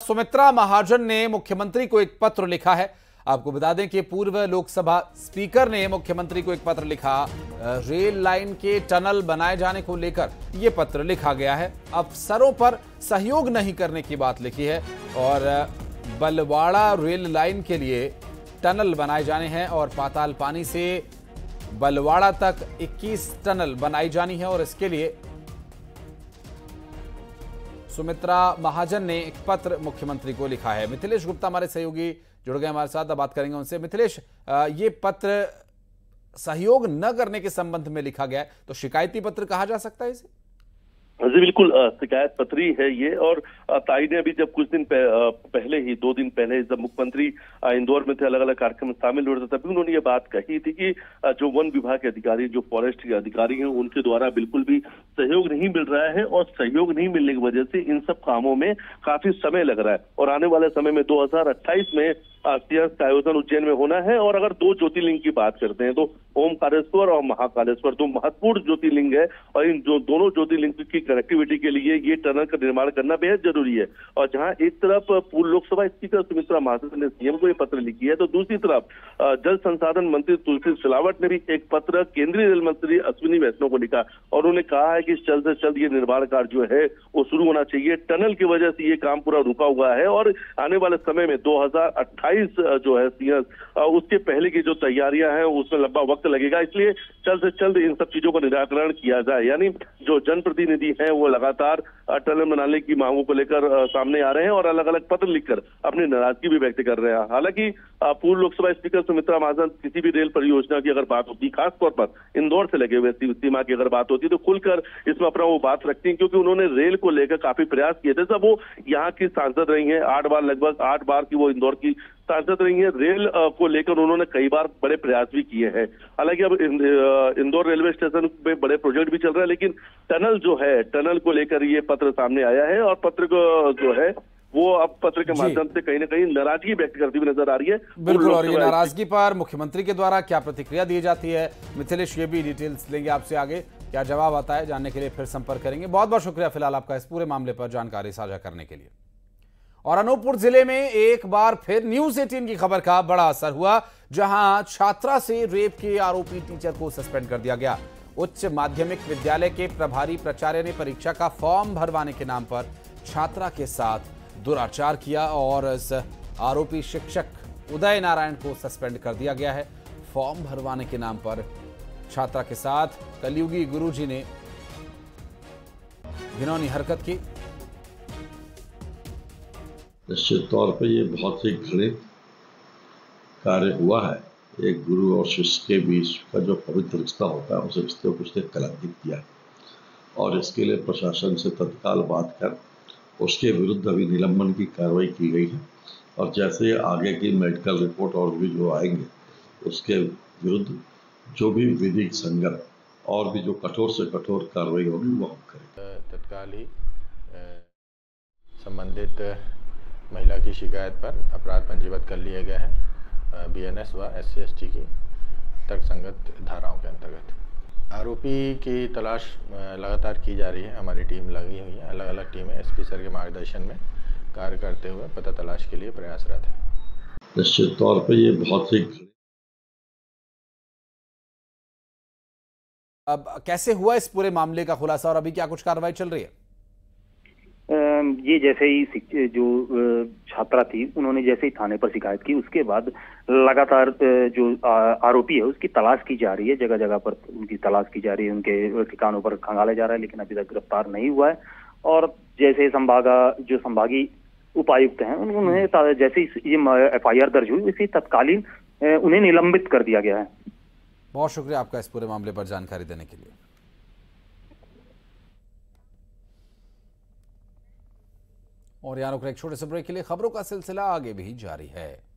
सुमित्रा महाजन ने मुख्यमंत्री को एक पत्र लिखा है। आपको बता दें कि पूर्व लोकसभा स्पीकर ने मुख्यमंत्री को एक पत्र लिखा। रेल लाइन के टनल बनाए जाने को लेकर यह पत्र लिखा गया है। अफसरों पर सहयोग नहीं करने की बात लिखी है और बलवाड़ा रेल लाइन के लिए टनल बनाए जाने हैं और पाताल पानी से बलवाड़ा तक 21 टनल बनाई जानी है और इसके लिए सुमित्रा महाजन ने एक पत्र मुख्यमंत्री को लिखा है। मिथिलेश गुप्ता हमारे सहयोगी जुड़ गए हमारे साथ बात करेंगे उनसे। मिथिलेश ये पत्र सहयोग न करने के संबंध में लिखा गया है तो शिकायती पत्र कहा जा सकता है इसे? जी, बिल्कुल शिकायत पत्री है ये और ताई ने अभी जब कुछ दिन पहले ही, दो दिन पहले जब मुख्यमंत्री इंदौर में थे अलग अलग कार्यक्रम में शामिल हो रहे थे तभी उन्होंने ये बात कही थी कि जो वन विभाग के अधिकारी, जो फॉरेस्ट के अधिकारी हैं, उनके द्वारा बिल्कुल भी सहयोग नहीं मिल रहा है और सहयोग नहीं मिलने की वजह से इन सब कामों में काफ़ी समय लग रहा है। और आने वाले समय में दो हज़ार अट्ठाईस में सिंहस्थ का आयोजन उज्जैन में होना है और अगर दो ज्योतिर्लिंग की बात करते हैं तो ओमकारेश्वर और महाकालेश्वर। दो महत्वपूर्ण ज्योतिर्लिंग है और इन जो दोनों ज्योतिर्लिंग की कनेक्टिविटी के लिए ये टनल का निर्माण करना बेहद ज़रूरी है। और जहाँ एक तरफ़ पूर्व लोकसभा स्पीकर सुमित्रा महाजन ने सीएम को ये पत्र लिखी है तो दूसरी तरफ़ जल संसाधन मंत्री तुलसी सिलावट ने भी एक पत्र केंद्रीय रेल मंत्री अश्विनी वैष्णव को लिखा और उन्होंने कहा है कि जल्द से जल्द ये निर्माण कार्य जो है, वो शुरू होना चाहिए। टनल की वजह से ये काम पूरा रुका हुआ है और आने वाले समय में दो हज़ार अट्ठाईस जो है, सीएस उसके पहले की जो तैयारियाँ हैं, उसमें लंबा वक्त लगेगा। इसलिए जल्द से जल्द इन सब चीज़ों का निराकरण किया जाए। यानी जो जनप्रतिनिधि हैं, वो लगातार टनल बनाने की मांगों को लेकर सामने आ रहे हैं और अलग अलग पत्र लिखकर अपनी नाराज़गी भी व्यक्त कर रहे हैं। हालाँकि पूर्व लोकसभा स्पीकर सुमित्रा महाजन किसी भी रेल परियोजना की अगर बात होती, खासतौर पर इंदौर से लगे हुए सीमा की अगर बात होती तो खुलकर इसमें अपना वो बात रखती है, क्योंकि उन्होंने रेल को लेकर काफ़ी प्रयास किए थे। जब वो यहाँ की सांसद रही है, आठ बार, लगभग आठ बार की वो इंदौर की सांसद रही है। रेल को लेकर उन्होंने कई बार बड़े प्रयास भी किए हैं। हालाँकि अब इंदौर रेलवे स्टेशन पे बड़े प्रोजेक्ट भी चल रहे हैं लेकिन टनल जो है टनल को लेकर ये पत्र सामने आया है और पत्र को जो है वो अब पत्र के माध्यम से कहीं ना कहीं नाराज़गी व्यक्त करती हुई नज़र आ रही है। बिल्कुल और ये नाराज़गी पर मुख्यमंत्री के द्वारा क्या प्रतिक्रिया दी जाती है? मिथिलेश ये भी डिटेल्स लेंगे आपसे आगे। क्या जवाब आता है? जानने के लिए फिर संपर्क करेंगे। बहुत बहुत शुक्रिया फ़िलहाल आपका इस पूरे मामले पर जानकारी साझा करने के लिए। और अनूपपुर ज़िले में एक बार फिर न्यूज़ एटीन की खबर का बड़ा असर हुआ, जहाँ छात्रा से रेप के आरोपी टीचर को सस्पेंड कर दिया गया। उच्च माध्यमिक विद्यालय के प्रभारी प्राचार्य ने परीक्षा का फॉर्म भरवाने के नाम पर छात्रा के साथ दुराचार किया और इस आरोपी शिक्षक उदय नारायण को सस्पेंड कर दिया गया है। फॉर्म भरवाने के नाम पर छात्रा के साथ कलयुगी गुरुजी ने घिनौनी हरकत की। निश्चित तौर पर ये बहुत ही घृणित कार्य हुआ है। एक गुरु और शिष्य के बीच का जो पवित्र रिश्ता होता है, उस रिश्ते को उसने कलंकित किया और इसके लिए प्रशासन से तत्काल बात कर, उसके विरुद्ध अभी निलंबन की कार्रवाई की गई है। और जैसे आगे की मेडिकल रिपोर्ट और भी जो आएँगे, उसके विरुद्ध जो भी विधिक संगत और भी जो कठोर से कठोर कार्रवाई होगी, वो हम करेंगे। तत्काल ही संबंधित महिला की शिकायत पर अपराध पंजीबद्ध कर लिया गया है बीएनएस व एस सी की तर्क संगत धाराओं के अंतर्गत। आरोपी की तलाश लगातार की जा रही है। हमारी टीम लगी हुई है। अलग अलग टीमें एसपी सर के मार्गदर्शन में कार्य करते हुए पता तलाश के लिए प्रयासरत है। निश्चित तौर पर ये बहुत ही अब कैसे हुआ इस पूरे मामले का खुलासा और अभी क्या कुछ कार्रवाई चल रही है? ये जैसे ही जो छात्रा थी उन्होंने जैसे ही थाने पर शिकायत की उसके बाद लगातार जो आरोपी है उसकी तलाश की जा रही है जगह जगह पर उनकी तलाश की जा रही है उनके ठिकानों पर खंगाला जा रहा है लेकिन अभी तक गिरफ़्तार नहीं हुआ है। और जैसे संभागा जो संभागी उपायुक्त हैं उन्होंने जैसे ही ये एफ़ दर्ज हुई इसी तत्कालीन उन्हें निलंबित कर दिया गया है। बहुत शुक्रिया आपका इस पूरे मामले पर जानकारी देने के लिए। और यहाँ रुक एक छोटे से ब्रेक के लिए खबरों का सिलसिला आगे भी जारी है।